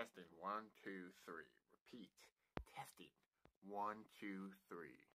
Testing one, two, three. Repeat. Testing one, two, three.